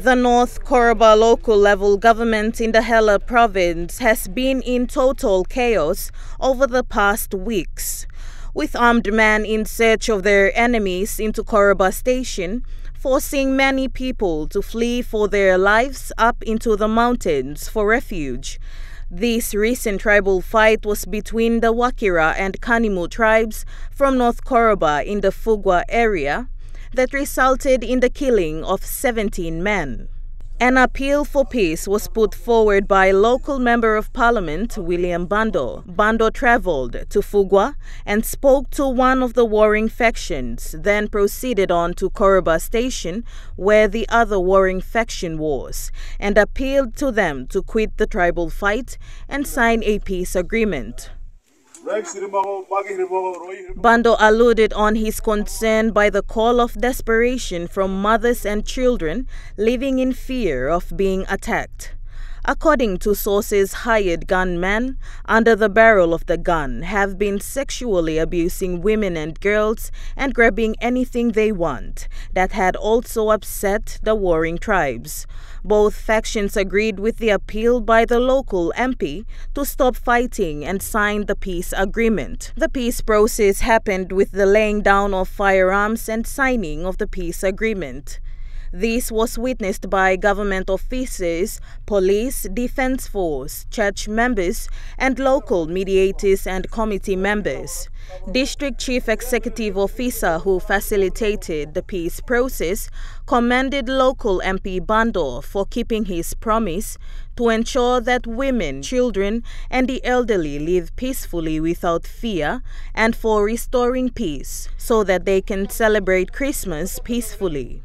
The North Koroba local level government in the Hela province has been in total chaos over the past weeks, with armed men in search of their enemies into Koroba station, forcing many people to flee for their lives up into the mountains for refuge. This recent tribal fight was between the Wakira and Kanimu tribes from North Koroba in the Fugwa area that resulted in the killing of 17 men. An appeal for peace was put forward by local Member of Parliament William Bando. Bando traveled to Fugwa and spoke to one of the warring factions, then proceeded on to Koroba Station, where the other warring faction was, and appealed to them to quit the tribal fight and sign a peace agreement. Bando alluded on his concern by the call of desperation from mothers and children living in fear of being attacked. According to sources, hired gunmen under the barrel of the gun have been sexually abusing women and girls and grabbing anything they want. That had also upset the warring tribes. Both factions agreed with the appeal by the local MP to stop fighting and sign the peace agreement. The peace process happened with the laying down of firearms and signing of the peace agreement. This was witnessed by government officers, police, defense force, church members, and local mediators and committee members. District Chief Executive Officer who facilitated the peace process commended local MP Bando for keeping his promise to ensure that women, children, and the elderly live peacefully without fear and for restoring peace so that they can celebrate Christmas peacefully.